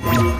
you.